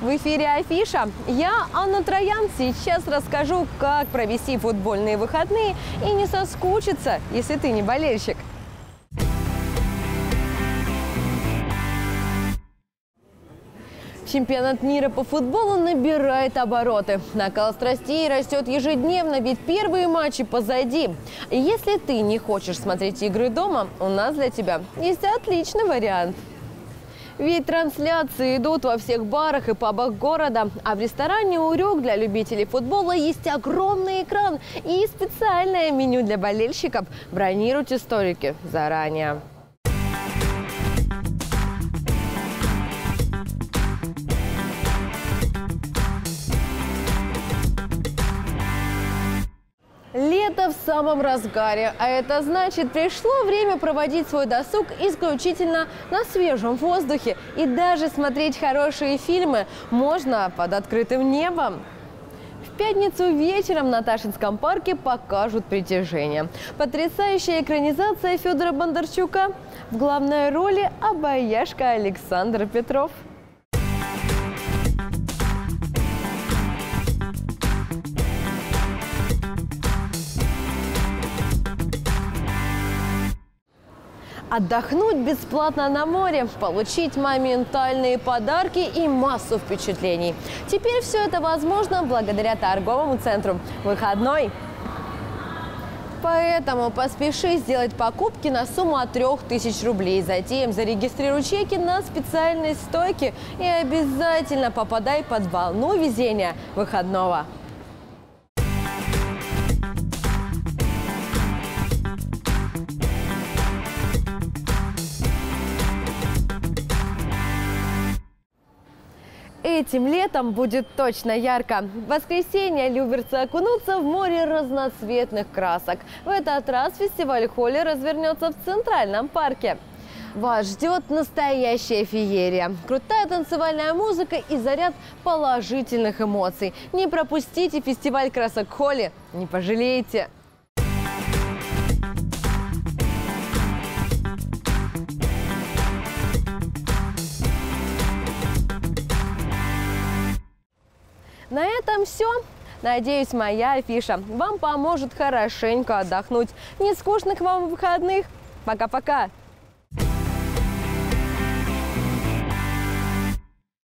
В эфире Афиша. Я Анна Троян. Сейчас расскажу, как провести футбольные выходные и не соскучиться, если ты не болельщик. Чемпионат мира по футболу набирает обороты. Накал страстей растет ежедневно, ведь первые матчи позади. Если ты не хочешь смотреть игры дома, у нас для тебя есть отличный вариант. Ведь трансляции идут во всех барах и пабах города. А в ресторане «Урюк» для любителей футбола есть огромный экран и специальное меню для болельщиков. Бронируйте столики заранее. Лето в самом разгаре, а это значит, пришло время проводить свой досуг исключительно на свежем воздухе. И даже смотреть хорошие фильмы можно под открытым небом. В пятницу вечером на Ташинском парке покажут «Притяжение». Потрясающая экранизация Федора Бондарчука. В главной роли обаяшка Александр Петров. Отдохнуть бесплатно на море, получить моментальные подарки и массу впечатлений. Теперь все это возможно благодаря торговому центру «Выходной». Поэтому поспеши сделать покупки на сумму от 3000 рублей. Затем зарегистрируй чеки на специальной стойке и обязательно попадай под волну везения выходного. Этим летом будет точно ярко. В воскресенье люберцы окунутся в море разноцветных красок. В этот раз фестиваль Холли развернется в Центральном парке. Вас ждет настоящая феерия. Крутая танцевальная музыка и заряд положительных эмоций. Не пропустите фестиваль красок Холли, не пожалеете. На этом все. Надеюсь, моя афиша вам поможет хорошенько отдохнуть. Не скучных вам выходных. Пока-пока.